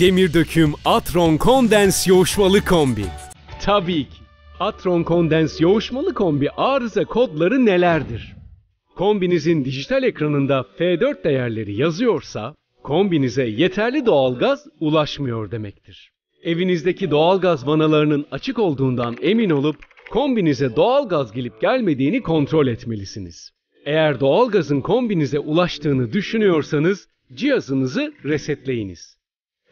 Demir döküm Atron Kondens yoğuşmalı kombi. Tabii ki. Atron Kondens yoğuşmalı kombi arıza kodları nelerdir? Kombinizin dijital ekranında F4 değerleri yazıyorsa, kombinize yeterli doğalgaz ulaşmıyor demektir. Evinizdeki doğalgaz vanalarının açık olduğundan emin olup kombinize doğalgaz gelip gelmediğini kontrol etmelisiniz. Eğer doğalgazın kombinize ulaştığını düşünüyorsanız cihazınızı resetleyiniz.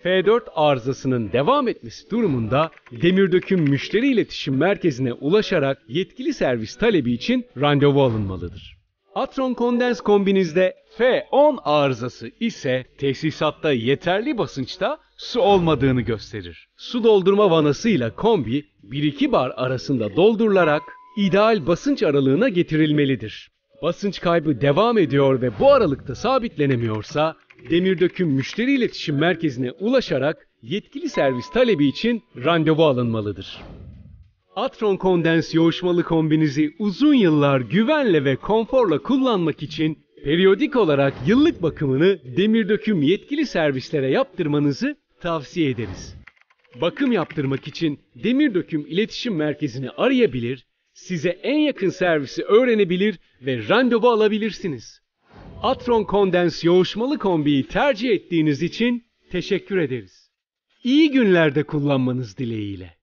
F4 arızasının devam etmesi durumunda Demirdöküm Müşteri İletişim Merkezi'ne ulaşarak yetkili servis talebi için randevu alınmalıdır. Atron kondens kombinizde F10 arızası ise tesisatta yeterli basınçta su olmadığını gösterir. Su doldurma vanasıyla kombi 1-2 bar arasında doldurularak ideal basınç aralığına getirilmelidir. Basınç kaybı devam ediyor ve bu aralıkta sabitlenemiyorsa Demirdöküm Müşteri İletişim Merkezi'ne ulaşarak yetkili servis talebi için randevu alınmalıdır. Atron kondens yoğuşmalı kombinizi uzun yıllar güvenle ve konforla kullanmak için periyodik olarak yıllık bakımını Demirdöküm yetkili servislere yaptırmanızı tavsiye ederiz. Bakım yaptırmak için Demirdöküm İletişim Merkezi'ni arayabilir, size en yakın servisi öğrenebilir ve randevu alabilirsiniz. Atron kondens yoğuşmalı kombiyi tercih ettiğiniz için teşekkür ederiz. İyi günlerde kullanmanız dileğiyle.